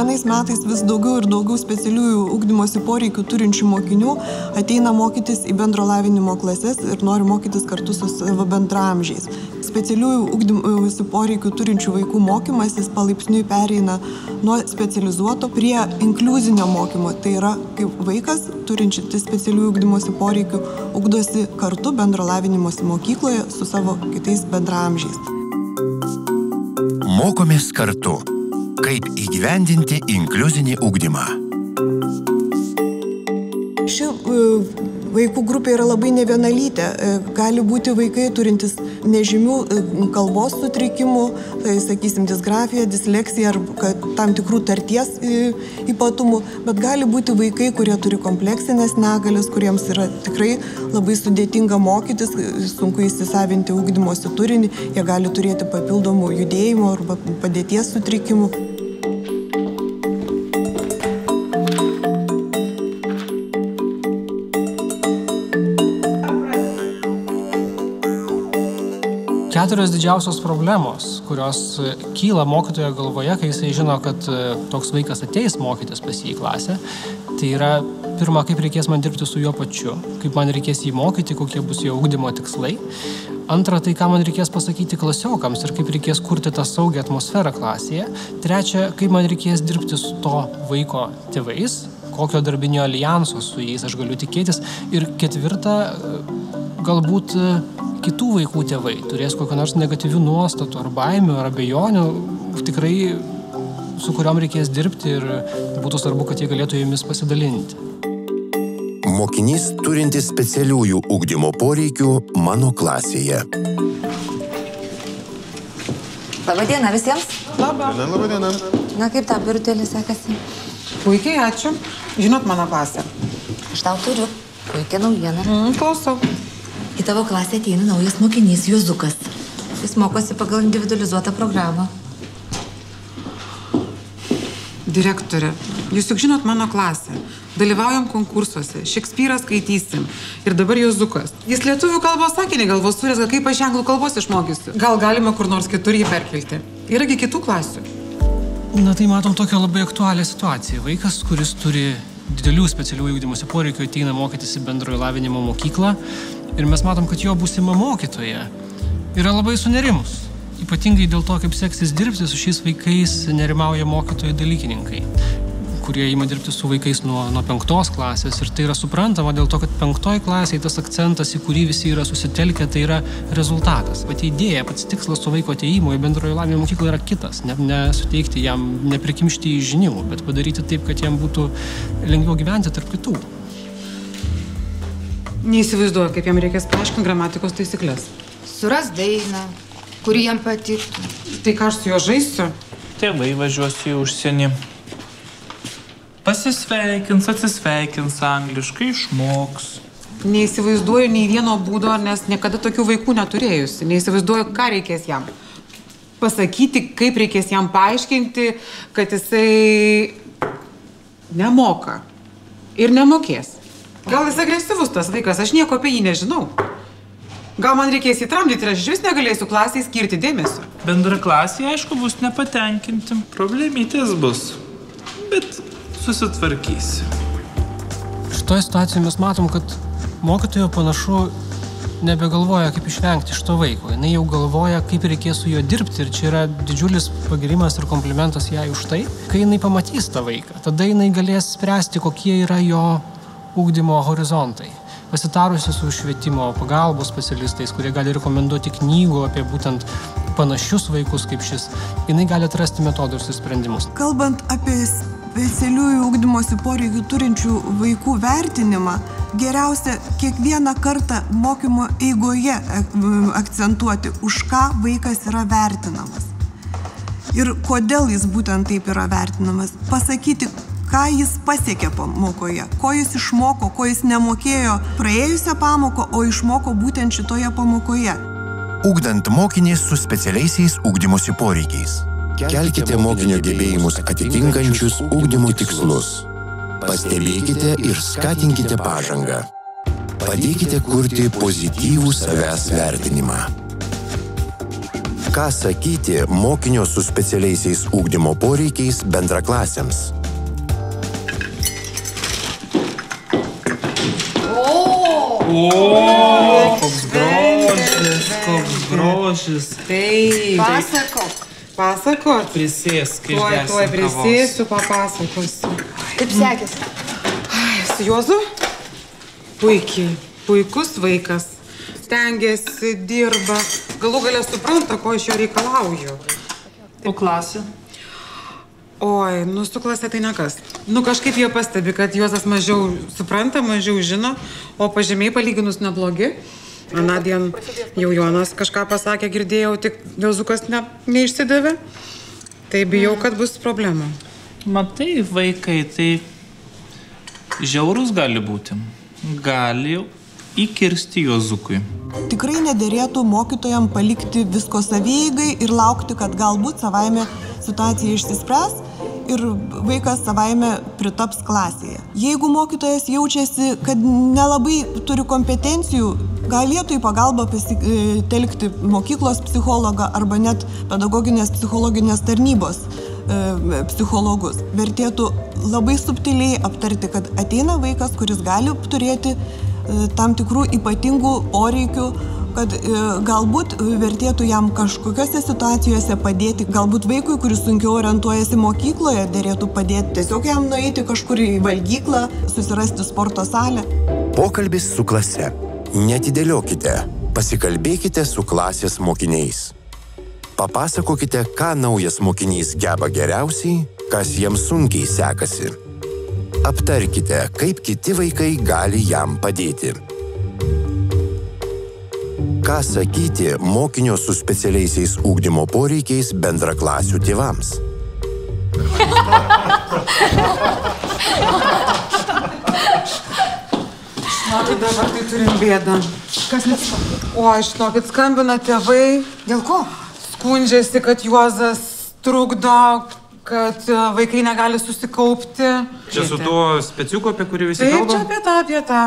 Kiekvienais metais vis daugiau ir daugiau specialiųjų ugdymosi poreikių turinčių mokinių ateina mokytis į bendro lavinimo klases ir nori mokytis kartu su savo bendramžiais. Specialiųjų ugdymosi poreikių turinčių vaikų mokymasis palaipsniui pereina nuo specializuoto prie inkluzinio mokymo. Tai yra, kaip vaikas turinčių specialiųjų ugdymosi poreikių ugdosi kartu bendro lavinimosi mokykloje su savo kitais bendramžiais. Mokomės kartu Kaip įgyvendinti inkluzinį ugdymą? Ši e, vaikų grupė yra labai nevienalytė. E, gali būti vaikai turintys nežymių e, kalbos sutrikimų, tai sakysim, disgrafija, disleksija ar tam tikrų tarties ypatumų, bet gali būti vaikai, kurie turi kompleksinės negalės, kuriems yra tikrai labai sudėtinga mokytis, sunku įsisavinti ugdymosi turinį, jie gali turėti papildomų judėjimo arba padėties sutrikimų. Keturios didžiausios problemos, kurios e, kyla mokytojo galvoje, kai jisai žino, kad e, toks vaikas ateis mokytis pas jį į klasę, tai yra pirma, kaip reikės man dirbti su juo pačiu, kaip man reikės jį mokyti, kokie bus jo ugdymo tikslai. Antra, tai ką man reikės pasakyti klasiokams ir kaip reikės kurti tą saugią atmosferą klasėje. Trečia, kaip man reikės dirbti su to vaiko tėvais, kokio darbinio alijanso su jais aš galiu tikėtis. Ir ketvirta, galbūt kitų vaikų tėvai turės kokią nors negatyvių nuostatų ar baimių ar abejonių, tikrai su kuriuom reikės dirbti ir būtų svarbu, kad jie galėtų jomis pasidalinti. Mokinys turintis specialiųjų ugdymo poreikių mano klasėje. Labadiena visiems. Labą. Labadiena. Na kaip tą birutėlį sekasi? Puikiai, ačiū. Žinot mano klasę. Aš tau turiu. Puikia naujiena. Mm, klausau. Į tavo klasę ateina naujas mokinys Juzukas. Jis mokosi pagal individualizuotą programą. Direktorė, jūs juk žinot mano klasę. Dalyvaujam konkursuose, Šekspyrą skaitysim. Ir dabar Jozukas. Jis lietuvių kalbos sakinį galvos surės, kaip aš anglų kalbos išmokysiu. Gal galima kur nors kitur jį perkelti. Yragi kitų klasių. Na tai matom tokią labai aktualią situaciją. Vaikas, kuris turi didelių specialių ūkdymosi poreikių, ateina mokytis į bendrojo lavinimo mokyklą ir mes matom, kad jo būsima mokytoja yra labai sunerimus. Ypatingai dėl to, kaip seksis dirbti su šiais vaikais, nerimauja mokytojai dalykininkai kurie įma dirbti su vaikais nuo, nuo penktos klasės. Ir tai yra suprantama dėl to, kad penktoj klasėje tas akcentas, į kurį visi yra susitelkę, tai yra rezultatas. Pati idėja, pats tikslas to vaiko ateimo į bendrojo lavinimo mokyklą yra kitas. Ne, nesuteikti jam, neprikimšti į žinių, bet padaryti taip, kad jam būtų lengviau gyventi tarp kitų. Neįsivaizduoju, kaip jam reikės paaiškinti gramatikos taisyklės. Suras dainą, kuri jam patiktų. Tai ką aš su juo žaisiu? Tėvai važiuos į užsienį. Pasisveikins, atsisveikins angliškai, išmoks. Neįsivaizduoju nei vieno būdo, nes niekada tokių vaikų neturėjusi. Neįsivaizduoju, ką reikės jam. Pasakyti, kaip reikės jam paaiškinti, kad jisai nemoka ir nemokės. Gal jis agresyvus tas vaikas, aš nieko apie jį nežinau. Gal man reikės įtramdyti ir aš vis negalėsiu klasiai skirti dėmesio. Bendra klasė, aišku, bus nepatenkinti. Problemytės bus. Bet susitvarkysi. Šitoje situacijoje mes matom, kad mokytojo panašu nebegalvoja, kaip išvengti iš to vaiko. Jis jau galvoja, kaip reikės su juo dirbti. Ir čia yra didžiulis pagirimas ir komplimentas jai už tai. Kai jinai pamatys tą vaiką, tada jinai galės spręsti, kokie yra jo ūkdymo horizontai. Pasitarusi su švietimo pagalbos specialistais, kurie gali rekomenduoti knygų apie būtent panašius vaikus kaip šis, jinai gali atrasti metodus ir sprendimus. Kalbant apie specialiųjų ūkdymosi poreikių turinčių vaikų vertinimą, geriausia kiekvieną kartą mokymo eigoje e, akcentuoti, už ką vaikas yra vertinamas. Ir kodėl jis būtent taip yra vertinamas. Pasakyti, ką jis pasiekė pamokoje, ko jis išmoko, ko jis nemokėjo praėjusią pamoką, o išmoko būtent šitoje pamokoje. Ugdant mokinį su specialiaisiais ugdymosi poreikiais. Kelkite mokinio gebėjimus atitinkančius ugdymo tikslus. Pastebėkite ir skatinkite pažangą. Padėkite kurti pozityvų savęs vertinimą. Ką sakyti mokinio su specialiaisiais ūkdymo poreikiais bendraklasiams? O, koks grožis, koks grožis. Taip. Pasakok. Pasakot. Prisėsk, kai Tuoj, tuoj prisėsiu, papasakosiu. Kaip sekėsi? Su Juozu? Puikiai. Puikus vaikas. Stengiasi, dirba. Galų galę supranta, ko iš jo reikalauju. O klasė? Oi, nu su klase tai nekas. Nu kažkaip jie pastebi, kad Juozas mažiau supranta, mažiau žino, o pažymiai palyginus neblogi. Anadien jau Jonas kažką pasakė, girdėjau, tik Jozukas ne, neišsidavė. Tai bijau, kad bus problemų. Matai, vaikai, tai žiaurus gali būti. Gali įkirsti Jozukui. Tikrai nederėtų mokytojam palikti visko savygai ir laukti, kad galbūt savaime situacija išsispręs ir vaikas savaime pritaps klasėje. Jeigu mokytojas jaučiasi, kad nelabai turi kompetencijų, galėtų į pagalbą pasitelkti mokyklos psichologą arba net pedagoginės psichologinės tarnybos e, psichologus. Vertėtų labai subtiliai aptarti, kad ateina vaikas, kuris gali turėti e, tam tikrų ypatingų poreikių, kad e, galbūt vertėtų jam kažkokiose situacijose padėti, galbūt vaikui, kuris sunkiau orientuojasi mokykloje, dėrėtų padėti tiesiog jam nueiti kažkur į valgyklą, susirasti sporto salę. Pokalbis su klase. Netidėliokite. Pasikalbėkite su klasės mokiniais. Papasakokite, ką naujas mokinys geba geriausiai, kas jiems sunkiai sekasi. Aptarkite, kaip kiti vaikai gali jam padėti. Ką sakyti mokinio su specialiaisiais ūkdymo poreikiais bendraklasių tėvams? Žinokit, dabar tai turim bėdą. Kas nutiko? O, žinokit, skambina tėvai, Dėl ko? skundžiasi, kad Juozas trukdo, kad e, vaikai negali susikaupti. Čia su tuo speciuku, apie kurį visi Taip, čia kalba? apie tą, apie tą.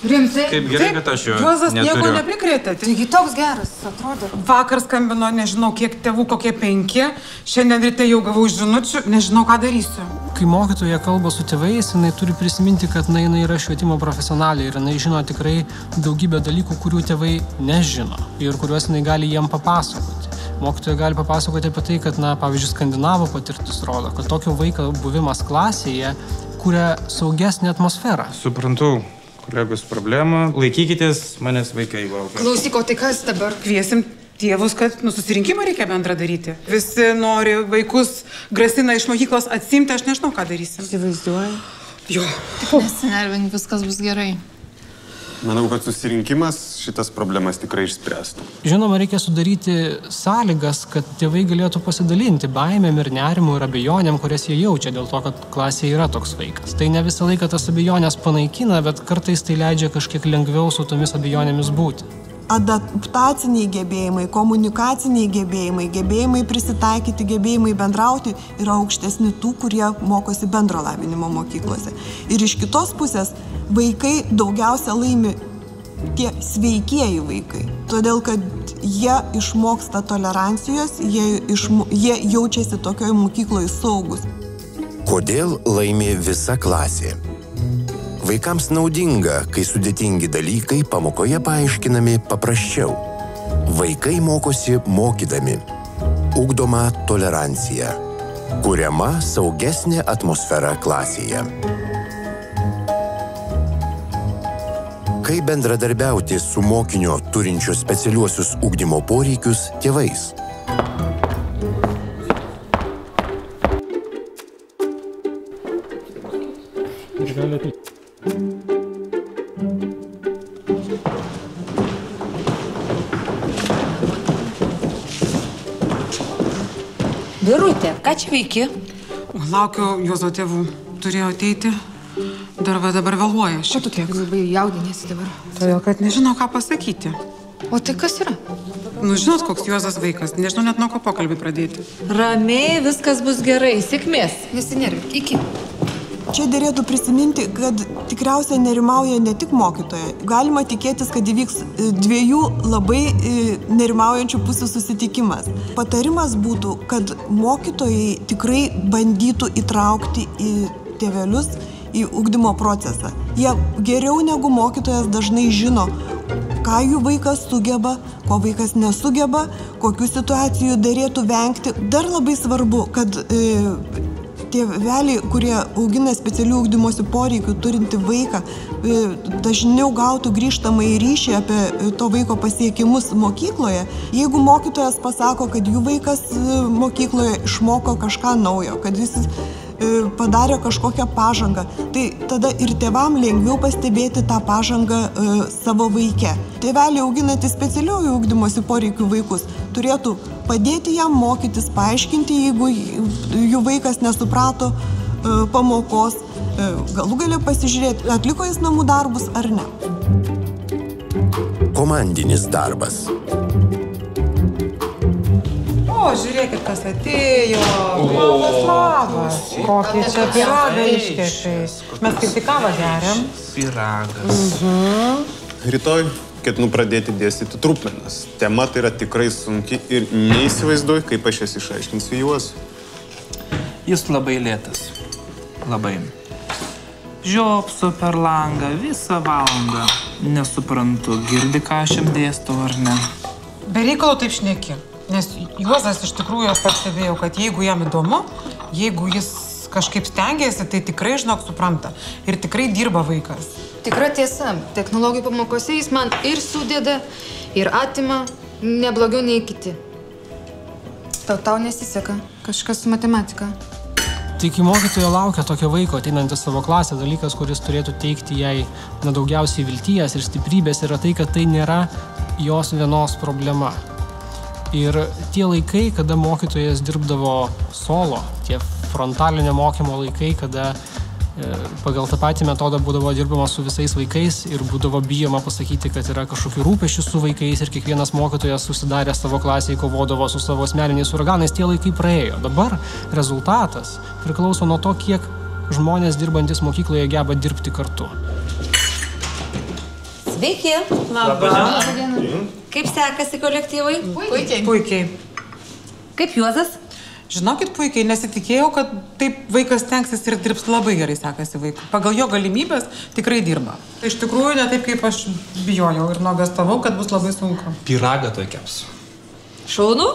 Rimtai? Kaip gerai, kad aš jo Juozas nieko neturiu. neprikrėtė. Tik Taigi toks geras, atrodo. Vakar skambino, nežinau, kiek tėvų, kokie penki. Šiandien ryte jau gavau žinučių, nežinau, ką darysiu. Kai mokytoja kalba su tėvais, jinai turi prisiminti, kad na, jinai yra švietimo profesionalė ir jinai žino tikrai daugybę dalykų, kurių tėvai nežino ir kuriuos jinai gali jiem papasakoti. Mokytoja gali papasakoti apie tai, kad, na, pavyzdžiui, skandinavo patirtis rodo, kad tokio vaiko buvimas klasėje kuria saugesnę atmosferą. Suprantu, kolegos problemą. Laikykitės, manęs vaikai laukia. Klausyk, o tai kas dabar? Kviesim tėvus, kad nu, susirinkimą reikia bendrą daryti. Visi nori vaikus, grasina iš mokyklos atsimti, aš nežinau, ką darysim. Įsivaizduoju. Jo. Nesinervink, viskas bus gerai. Manau, kad susirinkimas šitas problemas tikrai išspręstų. Žinoma, reikia sudaryti sąlygas, kad tėvai galėtų pasidalinti baimėm ir nerimu ir abejonėm, kurias jie jaučia dėl to, kad klasėje yra toks vaikas. Tai ne visą laiką tas abejonės panaikina, bet kartais tai leidžia kažkiek lengviau su tomis abejonėmis būti. Adaptaciniai gebėjimai, komunikaciniai gebėjimai, gebėjimai prisitaikyti, gebėjimai bendrauti yra aukštesni tų, kurie mokosi bendro lavinimo mokyklose. Ir iš kitos pusės vaikai daugiausia laimi tie sveikieji vaikai. Todėl, kad jie išmoksta tolerancijos, jie, išmo, jie jaučiasi tokioje mokykloje saugus. Kodėl laimi visa klasė? Vaikams naudinga, kai sudėtingi dalykai pamokoje paaiškinami paprasčiau. Vaikai mokosi mokydami. Ugdoma tolerancija. Kuriama saugesnė atmosfera klasėje. Kaip bendradarbiauti su mokinio turinčio specialiuosius ugdymo poreikius tėvais? Ką čia veiki? Laukiu Juozo tėvų. Turėjo ateiti. Dar va dabar vėluoja. Ko tu tiek labai jaudinėsi dabar? Todėl, kad nežinau, ką pasakyti. O tai kas yra? Nu, žinot, koks Juozas vaikas. Nežinau net nuo ko pokalbį pradėti. Ramiai, viskas bus gerai, sėkmės. Nesinervik, iki. Čia dėrėtų prisiminti, kad tikriausiai nerimauja ne tik mokytoja. Galima tikėtis, kad įvyks e, dviejų labai e, nerimaujančių pusių susitikimas. Patarimas būtų, kad mokytojai tikrai bandytų įtraukti į tėvelius į ugdymo procesą. Jie geriau negu mokytojas dažnai žino, ką jų vaikas sugeba, ko vaikas nesugeba, kokių situacijų dėrėtų vengti. Dar labai svarbu, kad e, tėveliai, kurie augina specialių ugdymosi poreikių turinti vaiką, e, dažniau gautų grįžtamą į ryšį apie e, to vaiko pasiekimus mokykloje, jeigu mokytojas pasako, kad jų vaikas e, mokykloje išmoko kažką naujo, kad jis padarė kažkokią pažangą, tai tada ir tėvam lengviau pastebėti tą pažangą e, savo vaikę. Tėveliai auginantys specialiųjų ugdymosi poreikių vaikus turėtų padėti jam mokytis, paaiškinti, jeigu jų vaikas nesuprato e, pamokos, e, galų galę pasižiūrėti, atliko jis namų darbus ar ne. Komandinis darbas. O, žiūrėkit, kas atėjo. Labas. Kokį čia piragą iškešai. Mes kaip tik kavą geriam. Piragas. Mhm. Rytoj ketinu pradėti dėstyti trupmenas. Tema tai yra tikrai sunki ir neįsivaizduoju, kaip aš jas išaiškinsiu juos. Jis labai lėtas. Labai. Žiopsu per langą visą valandą. Nesuprantu, girdi, ką aš jam dėstau ar ne. Be reikalo taip šneki. Nes Juozas iš tikrųjų aš pastebėjau, kad jeigu jam įdomu, jeigu jis kažkaip stengiasi, tai tikrai, žinok, supranta. Ir tikrai dirba vaikas. Tikra tiesa. Technologijų pamokose jis man ir sudeda, ir atima neblogiau nei kiti. Tau tau nesiseka. Kažkas su matematika. Tik į mokytojo laukia tokio vaiko ateinantis savo klasę dalykas, kuris turėtų teikti jai nedaugiausiai vilties ir stiprybės, yra tai, kad tai nėra jos vienos problema. Ir tie laikai, kada mokytojas dirbdavo solo, tie frontalinio mokymo laikai, kada E, pagal tą patį metodą būdavo dirbama su visais vaikais ir būdavo bijoma pasakyti, kad yra kažkokių rūpešių su vaikais ir kiekvienas mokytojas susidarė savo klasėje, kovodavo su savo asmeniniais uraganais, tie laikai praėjo. Dabar rezultatas priklauso nuo to, kiek žmonės dirbantis mokykloje geba dirbti kartu. Sveiki. Dieną. Kaip sekasi kolektyvai? Puikiai. Puikiai. Kaip Juozas? Žinokit, puikiai nesitikėjau, kad taip vaikas tenksis ir dirbs labai gerai sekasi vaikui. Pagal jo galimybės tikrai dirba. Iš tikrųjų, ne taip, kaip aš bijojau ir nuogastavau, kad bus labai sunku. Pyragą to keps. Šaunu?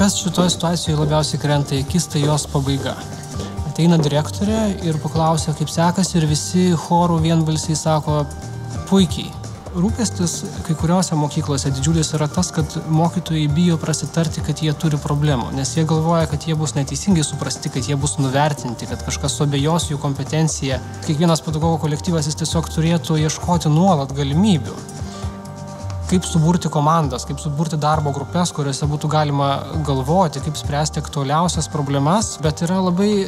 Kas šitoje situacijoje labiausiai krenta į akis, tai jos pabaiga. Ateina direktorė ir paklausia, kaip sekasi ir visi chorų vienbalsiai sako puikiai. Rūpestis kai kuriuose mokyklose didžiulis yra tas, kad mokytojai bijo prasitarti, kad jie turi problemų, nes jie galvoja, kad jie bus neteisingai suprasti, kad jie bus nuvertinti, kad kažkas suabejos jų kompetencija. Kiekvienas pedagogo kolektyvas jis tiesiog turėtų ieškoti nuolat galimybių kaip suburti komandas, kaip suburti darbo grupės, kuriuose būtų galima galvoti, kaip spręsti aktualiausias problemas, bet yra labai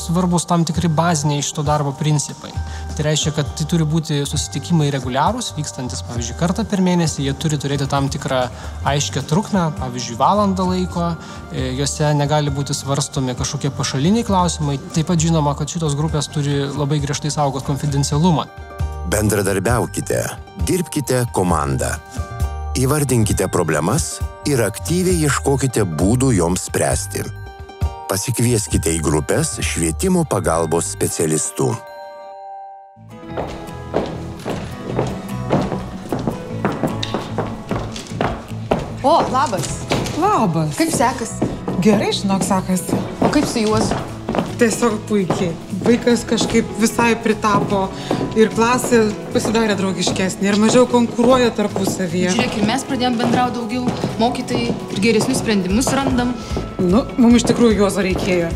svarbus tam tikri baziniai šito darbo principai. Tai reiškia, kad tai turi būti susitikimai reguliarūs, vykstantis, pavyzdžiui, kartą per mėnesį, jie turi turėti tam tikrą aiškę trukmę, pavyzdžiui, valandą laiko, e, juose negali būti svarstomi kažkokie pašaliniai klausimai. Taip pat žinoma, kad šitos grupės turi labai griežtai saugos konfidencialumą. Bendradarbiaukite, dirbkite komandą. Įvardinkite problemas ir aktyviai ieškokite būdų joms spręsti. Pasikvieskite į grupės švietimo pagalbos specialistų. O, labas. Labas. Kaip sekasi? Gerai, žinok, sekasi. O kaip su juos? Tiesiog puikiai. Vaikas kažkaip visai pritapo ir klasė pasidarė draugiškesnė ir mažiau konkuruoja tarpusavyje. Žiūrėk, ir mes pradėjom bendrauti daugiau, mokytojai ir geresnius sprendimus randam. Nu, mums iš tikrųjų juozo reikėjo.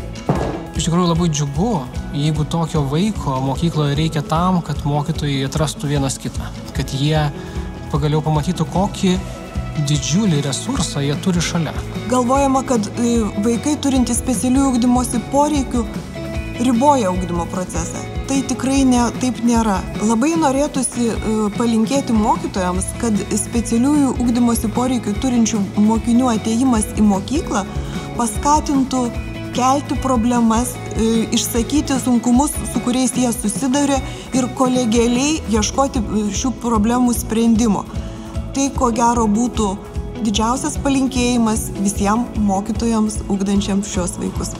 Iš tikrųjų labai džiugu, jeigu tokio vaiko mokykloje reikia tam, kad mokytojai atrastų vienas kitą, kad jie pagaliau pamatytų, kokį didžiulį resursą jie turi šalia. Galvojama, kad e, vaikai turintys specialių ugdymosi poreikių riboja ugdymo procesą. Tai tikrai ne, taip nėra. Labai norėtųsi e, palinkėti mokytojams, kad specialiųjų ugdymosi poreikių turinčių mokinių ateimas į mokyklą paskatintų kelti problemas, e, išsakyti sunkumus, su kuriais jie susidarė ir kolegialiai ieškoti e, šių problemų sprendimo. Tai ko gero būtų didžiausias palinkėjimas visiems mokytojams ugdančiams šios vaikus.